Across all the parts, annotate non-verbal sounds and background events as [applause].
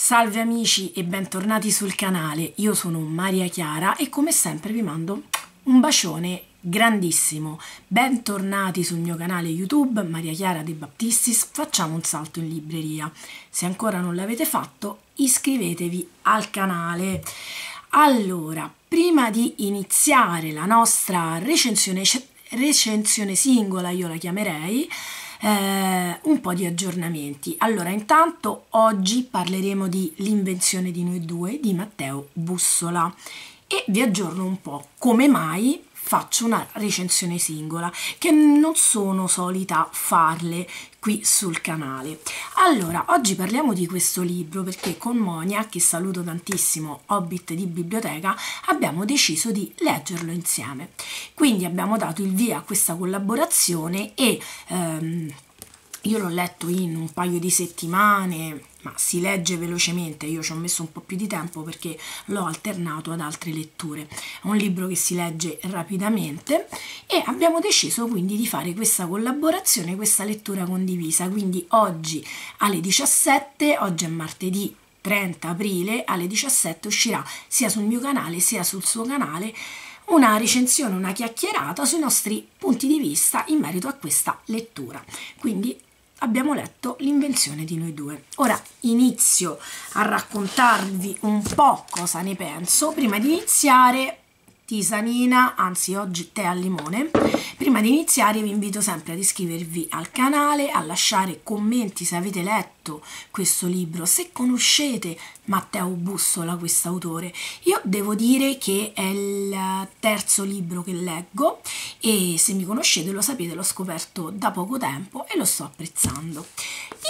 Salve amici e bentornati sul canale, io sono Maria Chiara e come sempre vi mando un bacione grandissimo. Bentornati sul mio canale YouTube Maria Chiara De Baptistis, facciamo un salto in libreria. Se ancora non l'avete fatto iscrivetevi al canale. Allora, prima di iniziare la nostra recensione, recensione singola, io la chiamerei, eh, un po' di aggiornamenti. Allora, intanto oggi parleremo di L'invenzione di noi due di Matteo Bussola e vi aggiorno un po' come mai faccio una recensione singola che non sono solita farle qui sul canale. Allora, oggi parliamo di questo libro perché con Monia, che saluto tantissimo, Hobbit di biblioteca, abbiamo deciso di leggerlo insieme. Quindi abbiamo dato il via a questa collaborazione e ehm, io l'ho letto in un paio di settimane, ma si legge velocemente, io ci ho messo un po' più di tempo perché l'ho alternato ad altre letture. È un libro che si legge rapidamente e abbiamo deciso quindi di fare questa collaborazione, questa lettura condivisa. Quindi oggi alle 17, oggi è martedì 30 aprile, alle 17 uscirà sia sul mio canale sia sul suo canale una recensione, una chiacchierata sui nostri punti di vista in merito a questa lettura. Quindi abbiamo letto l'invenzione di noi due. Ora inizio a raccontarvi un po' cosa ne penso. Prima di iniziare tisanina, anzi oggi tè al limone. Prima di iniziare vi invito sempre ad iscrivervi al canale, a lasciare commenti se avete letto questo libro, se conoscete Matteo Bussola, quest'autore. Io devo dire che è il terzo libro che leggo e se mi conoscete lo sapete, l'ho scoperto da poco tempo e lo sto apprezzando.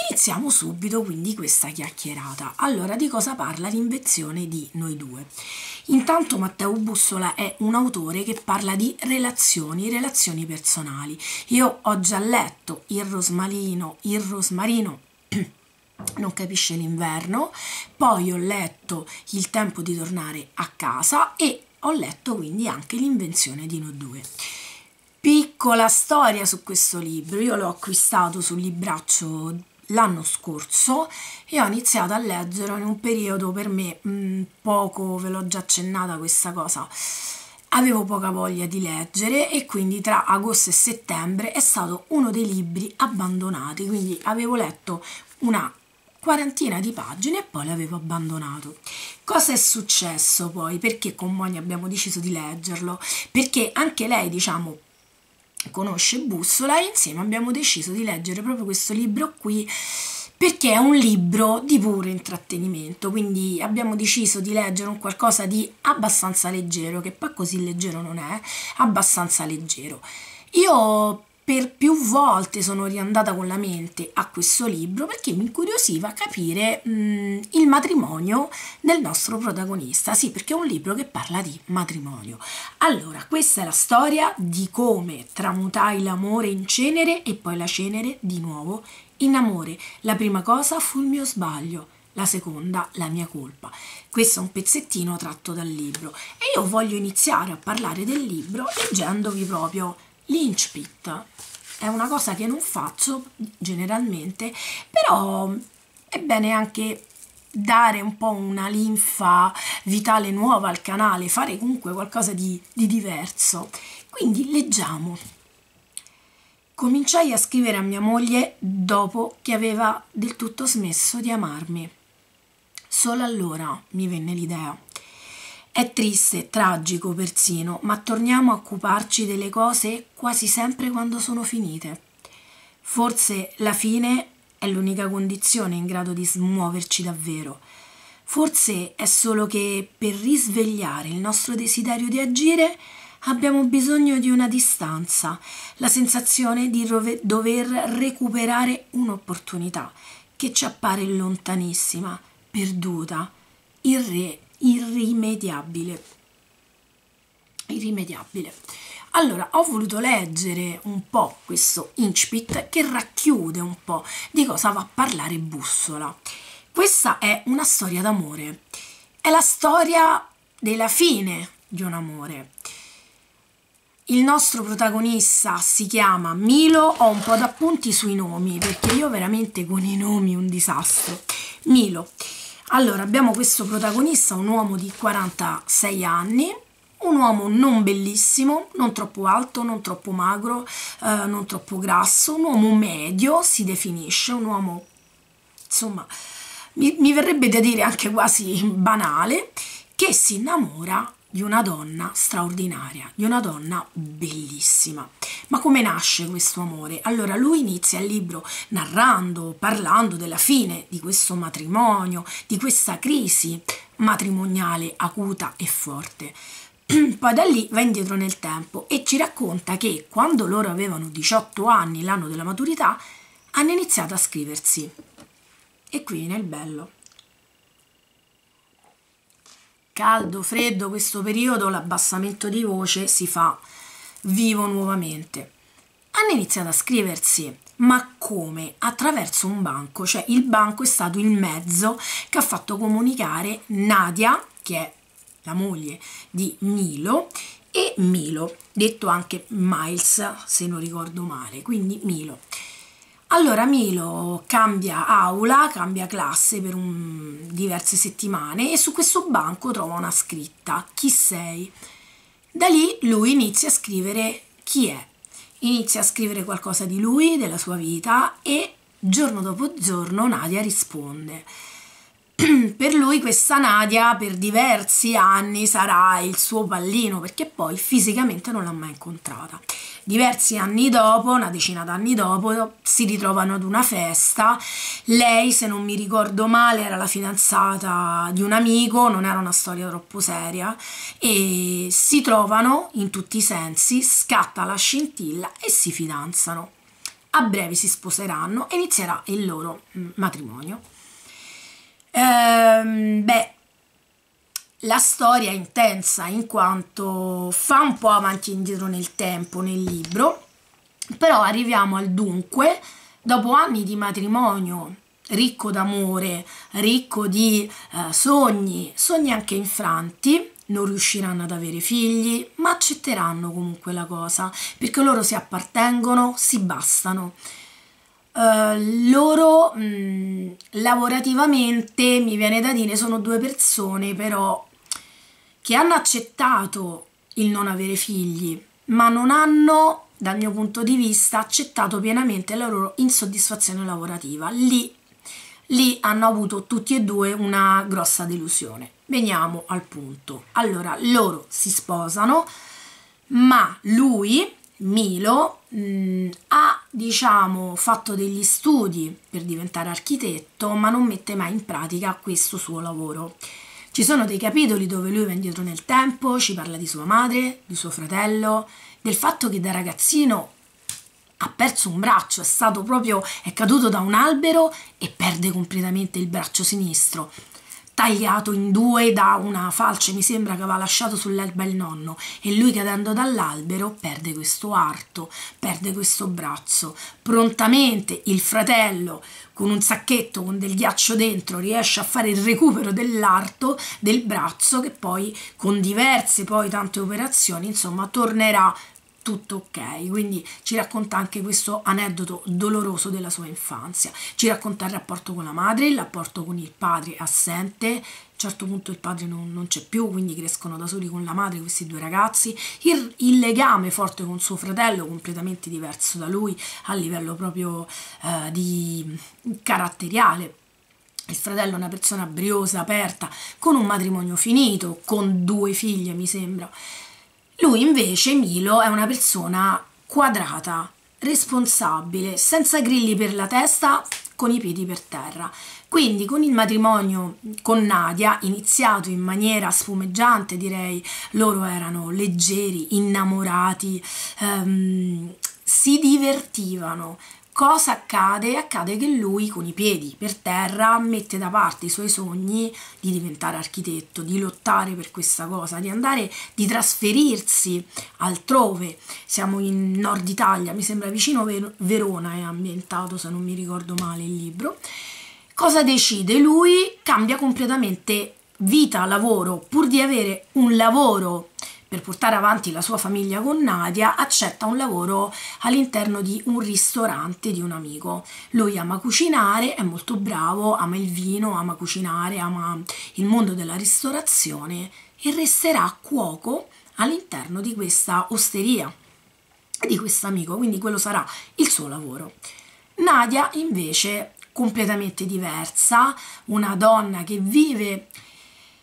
Iniziamo subito quindi questa chiacchierata. Allora, di cosa parla l'invenzione di noi due? Intanto Matteo Bussola è un autore che parla di relazioni, relazioni personali. Io ho già letto Il Rosmarino, Il Rosmarino [clears throat] non capisce l'inverno, poi ho letto Il tempo di tornare a casa e ho letto quindi anche L'invenzione di noi due. Piccola storia su questo libro, io l'ho acquistato sul libraccio l'anno scorso e ho iniziato a leggere in un periodo per me mh, mm, poco, ve l'ho già accennata questa cosa, avevo poca voglia di leggere e quindi tra agosto e settembre è stato uno dei libri abbandonati, quindi avevo letto una quarantina di pagine e poi l'avevo abbandonato. Cosa è successo poi? Perché con Moni abbiamo deciso di leggerlo? Perché anche lei, diciamo, conosce Bussola e insieme abbiamo deciso di leggere proprio questo libro qui perché è un libro di puro intrattenimento, quindi abbiamo deciso di leggere un qualcosa di abbastanza leggero, che poi così leggero non è, abbastanza leggero. Io per più volte sono riandata con la mente a questo libro perché mi incuriosiva capire mh, mm, il matrimonio del nostro protagonista. Sì, perché è un libro che parla di matrimonio. Allora, questa è la storia di come tramutai l'amore in cenere e poi la cenere di nuovo in amore. La prima cosa fu il mio sbaglio la seconda la mia colpa. Questo è un pezzettino tratto dal libro e io voglio iniziare a parlare del libro leggendovi proprio l'incipit è una cosa che non faccio generalmente, però è bene anche dare un po' una linfa vitale nuova al canale, fare comunque qualcosa di, di diverso. Quindi leggiamo. Cominciai a scrivere a mia moglie dopo che aveva del tutto smesso di amarmi. Solo allora mi venne l'idea. È triste, tragico persino, ma torniamo a occuparci delle cose quasi sempre quando sono finite. Forse la fine è l'unica condizione in grado di smuoverci davvero. Forse è solo che per risvegliare il nostro desiderio di agire abbiamo bisogno di una distanza, la sensazione di dover recuperare un'opportunità che ci appare lontanissima, perduta, irre irrimediabile. Irrimediabile. Allora, ho voluto leggere un po' questo incipit che racchiude un po' di cosa va a parlare Bussola. Questa è una storia d'amore. È la storia della fine di un amore. Il nostro protagonista si chiama Milo, ho un po' d'appunti sui nomi perché io veramente con i nomi un disastro. Milo Allora, abbiamo questo protagonista, un uomo di 46 anni, un uomo non bellissimo, non troppo alto, non troppo magro, eh, non troppo grasso, un uomo medio si definisce, un uomo insomma mi, mi verrebbe da dire anche quasi banale, che si innamora di una donna straordinaria, di una donna bellissima. Ma come nasce questo amore? Allora lui inizia il libro narrando, parlando della fine di questo matrimonio, di questa crisi matrimoniale acuta e forte. [clears throat] Poi da lì va indietro nel tempo e ci racconta che quando loro avevano 18 anni, l'anno della maturità, hanno iniziato a scriversi. E qui nel bello caldo, freddo, questo periodo l'abbassamento di voce si fa vivo nuovamente. Hanno iniziato a scriversi, ma come? Attraverso un banco, cioè il banco è stato il mezzo che ha fatto comunicare Nadia, che è la moglie di Milo, e Milo, detto anche Miles, se non ricordo male, quindi Milo. Allora Milo cambia aula, cambia classe per un, diverse settimane e su questo banco trova una scritta, chi sei? Da lì lui inizia a scrivere chi è, inizia a scrivere qualcosa di lui, della sua vita e giorno dopo giorno Nadia risponde. [clears throat] per lui questa Nadia per diversi anni sarà il suo pallino perché poi fisicamente non l'ha mai incontrata diversi anni dopo, una decina d'anni dopo, si ritrovano ad una festa. Lei, se non mi ricordo male, era la fidanzata di un amico, non era una storia troppo seria, e si trovano in tutti i sensi, scatta la scintilla e si fidanzano. A breve si sposeranno e inizierà il loro mm, matrimonio. Ehm, beh, la storia è intensa in quanto fa un po' avanti e indietro nel tempo nel libro, però arriviamo al dunque, dopo anni di matrimonio ricco d'amore, ricco di eh, sogni, sogni anche infranti, non riusciranno ad avere figli, ma accetteranno comunque la cosa, perché loro si appartengono, si bastano. Uh, loro mh, mm, lavorativamente mi viene da dire sono due persone però che hanno accettato il non avere figli, ma non hanno, dal mio punto di vista, accettato pienamente la loro insoddisfazione lavorativa. Lì, lì hanno avuto tutti e due una grossa delusione. Veniamo al punto. Allora, loro si sposano, ma lui, Milo, mh, mm, ha diciamo fatto degli studi per diventare architetto, ma non mette mai in pratica questo suo lavoro. Ci sono dei capitoli dove lui va indietro nel tempo, ci parla di sua madre, di suo fratello, del fatto che da ragazzino ha perso un braccio, è stato proprio, è caduto da un albero e perde completamente il braccio sinistro tagliato in due da una falce, mi sembra che aveva lasciato sull'erba il nonno, e lui cadendo dall'albero perde questo arto, perde questo braccio. Prontamente il fratello, con un sacchetto con del ghiaccio dentro, riesce a fare il recupero dell'arto del braccio che poi con diverse poi tante operazioni, insomma, tornerà tutto ok. Quindi ci racconta anche questo aneddoto doloroso della sua infanzia. Ci racconta il rapporto con la madre, il rapporto con il padre assente. A un certo punto il padre non, non c'è più, quindi crescono da soli con la madre questi due ragazzi. Il, il, legame forte con suo fratello, completamente diverso da lui a livello proprio eh, di caratteriale. Il fratello è una persona briosa, aperta, con un matrimonio finito, con due figlie, mi sembra. Lui invece, Milo, è una persona quadrata, responsabile, senza grilli per la testa, con i piedi per terra. Quindi con il matrimonio con Nadia, iniziato in maniera spumeggiante, direi, loro erano leggeri, innamorati, ehm, si divertivano, cosa accade? Accade che lui con i piedi per terra mette da parte i suoi sogni di diventare architetto, di lottare per questa cosa, di andare, di trasferirsi altrove. Siamo in Nord Italia, mi sembra vicino Verona è ambientato se non mi ricordo male il libro. Cosa decide? Lui cambia completamente vita, lavoro, pur di avere un lavoro per portare avanti la sua famiglia con Nadia, accetta un lavoro all'interno di un ristorante di un amico. Lui ama cucinare, è molto bravo, ama il vino, ama cucinare, ama il mondo della ristorazione e resterà cuoco all'interno di questa osteria di questo amico, quindi quello sarà il suo lavoro. Nadia invece completamente diversa, una donna che vive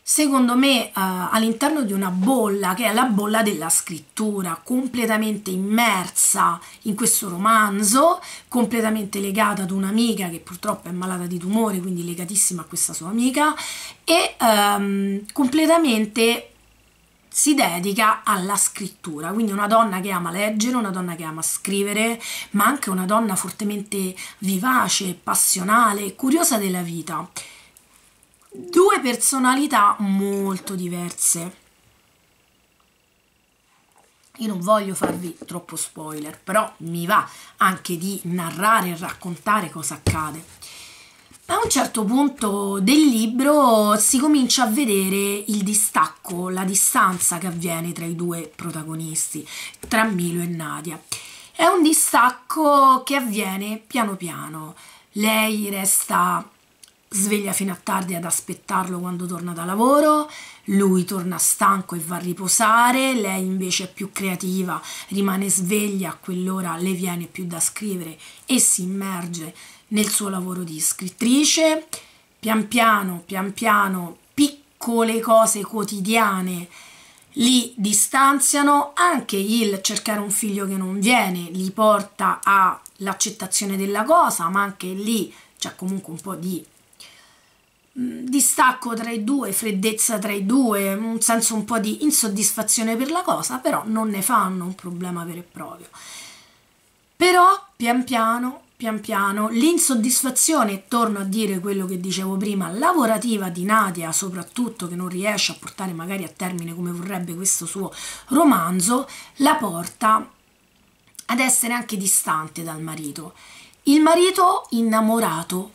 secondo me uh, all'interno di una bolla che è la bolla della scrittura, completamente immersa in questo romanzo, completamente legata ad un'amica che purtroppo è malata di tumore, quindi legatissima a questa sua amica e um, completamente si dedica alla scrittura, quindi una donna che ama leggere, una donna che ama scrivere, ma anche una donna fortemente vivace, passionale, curiosa della vita. Due personalità molto diverse. Io non voglio farvi troppo spoiler, però mi va anche di narrare e raccontare cosa accade. A un certo punto del libro si comincia a vedere il distacco, la distanza che avviene tra i due protagonisti, tra Milo e Nadia. È un distacco che avviene piano piano. Lei resta sveglia fino a tardi ad aspettarlo quando torna da lavoro, lui torna stanco e va a riposare, lei invece è più creativa, rimane sveglia, a quell'ora le viene più da scrivere e si immerge nel suo lavoro di scrittrice, pian piano, pian piano, piccole cose quotidiane li distanziano, anche il cercare un figlio che non viene li porta all'accettazione della cosa, ma anche lì c'è comunque un po' di distacco tra i due, freddezza tra i due, un senso un po' di insoddisfazione per la cosa, però non ne fanno un problema vero e proprio. Però pian piano pian piano l'insoddisfazione, torno a dire quello che dicevo prima, lavorativa di Nadia, soprattutto che non riesce a portare magari a termine come vorrebbe questo suo romanzo, la porta ad essere anche distante dal marito. Il marito innamorato,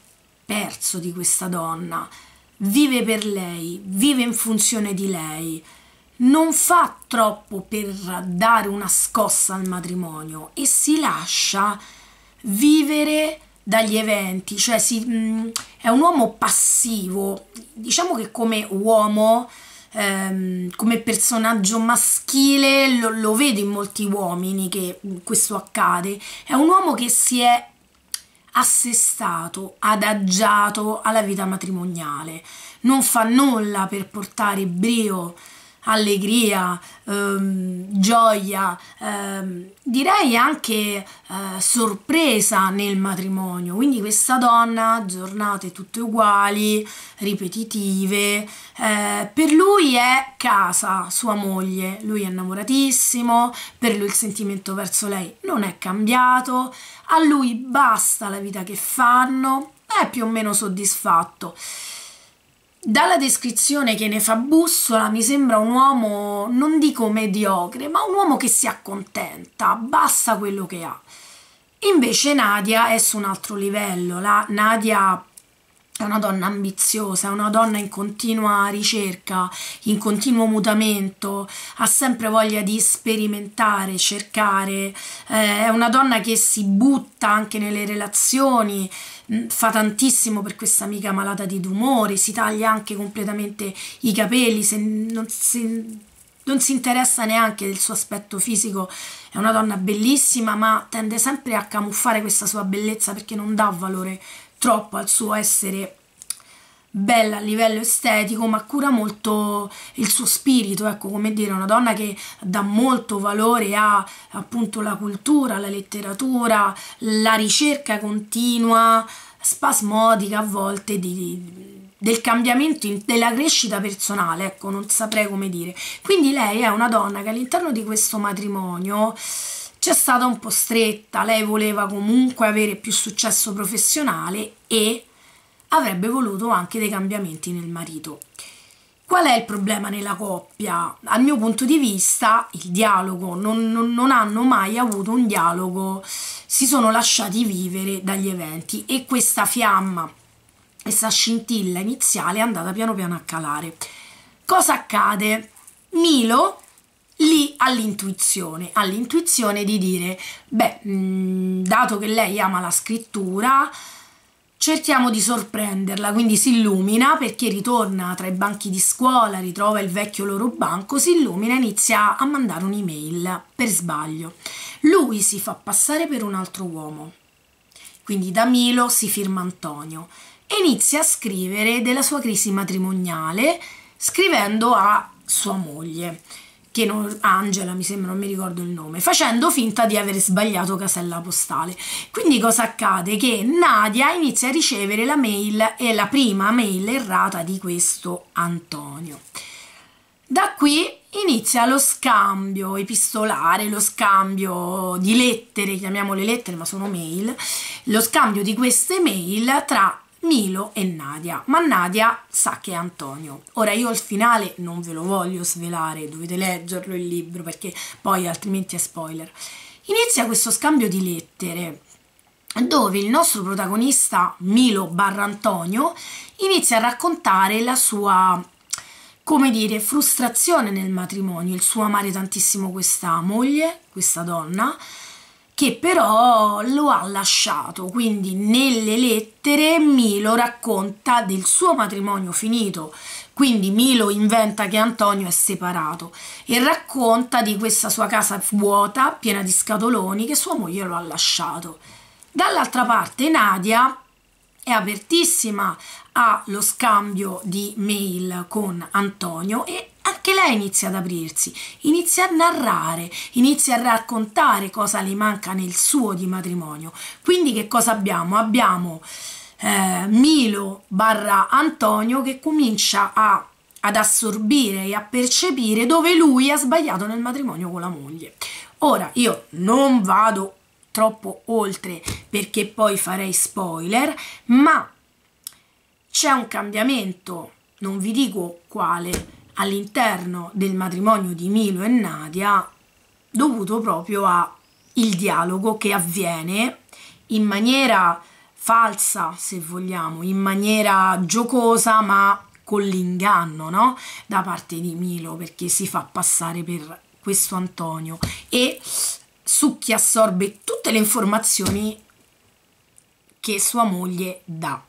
perso di questa donna, vive per lei, vive in funzione di lei, non fa troppo per dare una scossa al matrimonio e si lascia vivere dagli eventi, cioè si, mh, mm, è un uomo passivo, diciamo che come uomo, ehm, come personaggio maschile, lo, lo vedo in molti uomini che questo accade, è un uomo che si è assestato, adagiato alla vita matrimoniale, non fa nulla per portare brio allegria, ehm, gioia, ehm, direi anche eh, sorpresa nel matrimonio. Quindi questa donna, giornate tutte uguali, ripetitive, eh, per lui è casa, sua moglie, lui è innamoratissimo, per lui il sentimento verso lei non è cambiato, a lui basta la vita che fanno, è più o meno soddisfatto. Dalla descrizione che ne fa Bussola mi sembra un uomo, non dico mediocre, ma un uomo che si accontenta, abbassa quello che ha. Invece Nadia è su un altro livello, la Nadia è una donna ambiziosa, è una donna in continua ricerca, in continuo mutamento, ha sempre voglia di sperimentare, cercare, eh, è una donna che si butta anche nelle relazioni, fa tantissimo per questa amica malata di tumore, si taglia anche completamente i capelli, se non si, non si interessa neanche del suo aspetto fisico, è una donna bellissima, ma tende sempre a camuffare questa sua bellezza perché non dà valore troppo al suo essere bella a livello estetico, ma cura molto il suo spirito, ecco, come dire, una donna che dà molto valore a appunto la cultura, la letteratura, la ricerca continua, spasmodica a volte di, del cambiamento, della crescita personale, ecco, non saprei come dire. Quindi lei è una donna che all'interno di questo matrimonio c'è stata un po' stretta, lei voleva comunque avere più successo professionale e avrebbe voluto anche dei cambiamenti nel marito. Qual è il problema nella coppia? Al mio punto di vista, il dialogo, non, non, non, hanno mai avuto un dialogo, si sono lasciati vivere dagli eventi e questa fiamma, questa scintilla iniziale è andata piano piano a calare. Cosa accade? Milo lì all'intuizione, all'intuizione di dire, beh, mh, dato che lei ama la scrittura, cerchiamo di sorprenderla, quindi si illumina perché ritorna tra i banchi di scuola, ritrova il vecchio loro banco, si illumina e inizia a mandare un'email per sbaglio. Lui si fa passare per un altro uomo, quindi da Milo si firma Antonio e inizia a scrivere della sua crisi matrimoniale scrivendo a sua moglie che non, Angela mi sembra, non mi ricordo il nome, facendo finta di aver sbagliato casella postale. Quindi cosa accade? Che Nadia inizia a ricevere la mail e la prima mail errata di questo Antonio. Da qui inizia lo scambio epistolare, lo scambio di lettere, chiamiamole lettere ma sono mail, lo scambio di queste mail tra Milo e Nadia, ma Nadia sa che è Antonio. Ora io il finale non ve lo voglio svelare, dovete leggerlo il libro perché poi altrimenti è spoiler. Inizia questo scambio di lettere dove il nostro protagonista Milo barra Antonio inizia a raccontare la sua come dire, frustrazione nel matrimonio, il suo amare tantissimo questa moglie, questa donna, che però lo ha lasciato, quindi nelle lettere Milo racconta del suo matrimonio finito, quindi Milo inventa che Antonio è separato e racconta di questa sua casa vuota, piena di scatoloni, che sua moglie lo ha lasciato. Dall'altra parte Nadia è apertissima allo scambio di mail con Antonio e anche lei inizia ad aprirsi, inizia a narrare, inizia a raccontare cosa le manca nel suo di matrimonio. Quindi che cosa abbiamo? Abbiamo eh, Milo barra Antonio che comincia a, ad assorbire e a percepire dove lui ha sbagliato nel matrimonio con la moglie. Ora io non vado troppo oltre perché poi farei spoiler, ma c'è un cambiamento, non vi dico quale, all'interno del matrimonio di Milo e Nadia dovuto proprio al dialogo che avviene in maniera falsa, se vogliamo, in maniera giocosa, ma con l'inganno, no? Da parte di Milo, perché si fa passare per questo Antonio e su chi assorbe tutte le informazioni che sua moglie dà.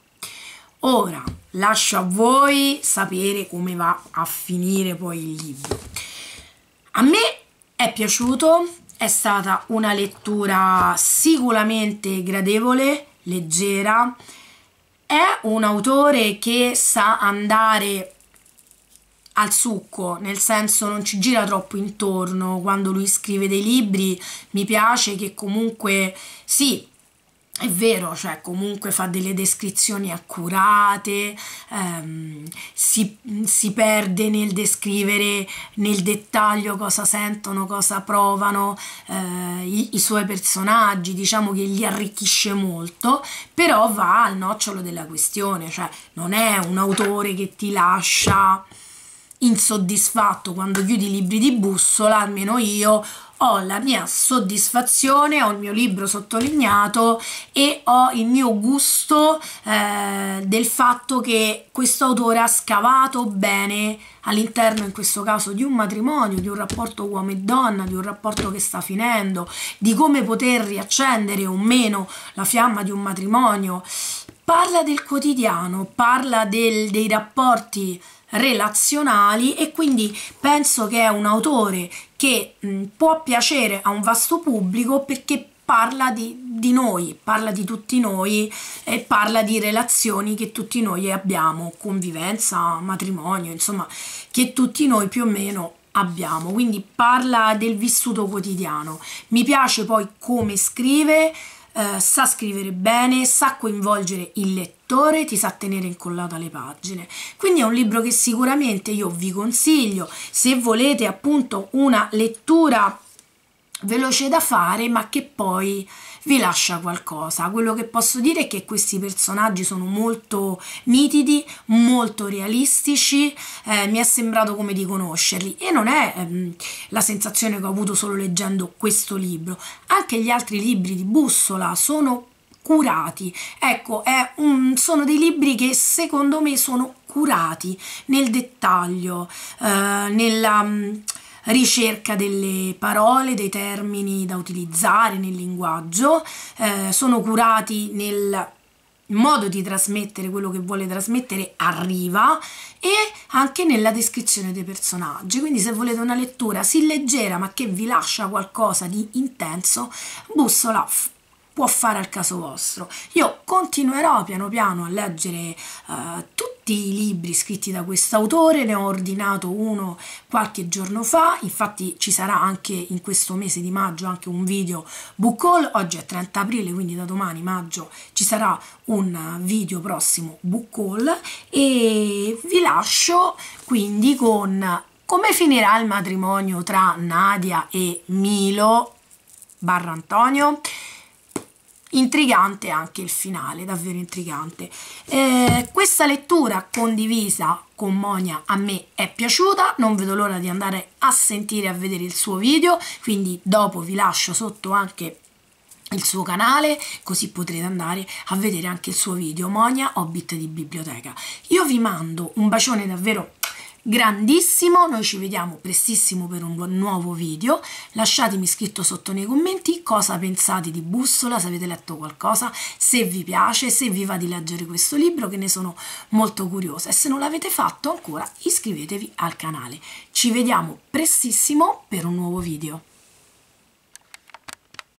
Ora lascio a voi sapere come va a finire poi il libro. A me è piaciuto, è stata una lettura sicuramente gradevole, leggera. È un autore che sa andare al succo, nel senso non ci gira troppo intorno quando lui scrive dei libri. Mi piace che comunque sì, è vero, cioè comunque fa delle descrizioni accurate, ehm, si, si, perde nel descrivere nel dettaglio cosa sentono, cosa provano eh, i, i, suoi personaggi, diciamo che li arricchisce molto, però va al nocciolo della questione, cioè non è un autore che ti lascia insoddisfatto quando chiudi i libri di bussola, almeno io ho la mia soddisfazione, ho il mio libro sottolineato e ho il mio gusto eh, del fatto che questo autore ha scavato bene all'interno in questo caso di un matrimonio, di un rapporto uomo e donna, di un rapporto che sta finendo, di come poter riaccendere o meno la fiamma di un matrimonio. Parla del quotidiano, parla del, dei rapporti relazionali e quindi penso che è un autore che mh, può piacere a un vasto pubblico perché parla di, di, noi, parla di tutti noi e parla di relazioni che tutti noi abbiamo, convivenza, matrimonio, insomma, che tutti noi più o meno abbiamo. Quindi parla del vissuto quotidiano. Mi piace poi come scrive, eh, sa scrivere bene, sa coinvolgere il lettore, ti sa tenere incollata le pagine. Quindi è un libro che sicuramente io vi consiglio se volete appunto una lettura veloce da fare ma che poi vi lascia qualcosa. Quello che posso dire è che questi personaggi sono molto nitidi, molto realistici, eh, mi è sembrato come di conoscerli e non è ehm, la sensazione che ho avuto solo leggendo questo libro. Anche gli altri libri di Bussola sono curati. Ecco, un, sono dei libri che secondo me sono curati nel dettaglio, eh, nella ricerca delle parole, dei termini da utilizzare nel linguaggio, eh, sono curati nel modo di trasmettere quello che vuole trasmettere arriva e anche nella descrizione dei personaggi. Quindi se volete una lettura sì leggera ma che vi lascia qualcosa di intenso, Bussola può fare al caso vostro. Io continuerò piano piano a leggere uh, tutti i libri scritti da questo autore, ne ho ordinato uno qualche giorno fa, infatti ci sarà anche in questo mese di maggio anche un video book haul, oggi è 30 aprile quindi da domani maggio ci sarà un video prossimo book haul e vi lascio quindi con come finirà il matrimonio tra Nadia e Milo barra Antonio intrigante anche il finale, davvero intrigante. Eh, questa lettura condivisa con Monia a me è piaciuta, non vedo l'ora di andare a sentire e a vedere il suo video, quindi dopo vi lascio sotto anche il suo canale così potrete andare a vedere anche il suo video. Monia Hobbit di biblioteca. Io vi mando un bacione davvero grandissimo, noi ci vediamo prestissimo per un nuovo video, lasciatemi scritto sotto nei commenti cosa pensate di Bussola, se avete letto qualcosa, se vi piace, se vi va di leggere questo libro che ne sono molto curiosa e se non l'avete fatto ancora iscrivetevi al canale. Ci vediamo prestissimo per un nuovo video.